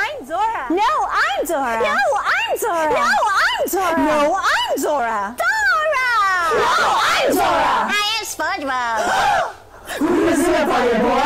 I'm Dora. No, I'm Dora. No, I'm Dora. No, I'm Dora. No, I'm Zora. Dora. No, I'm Dora. I am SpongeBob. Who is it, Fireball?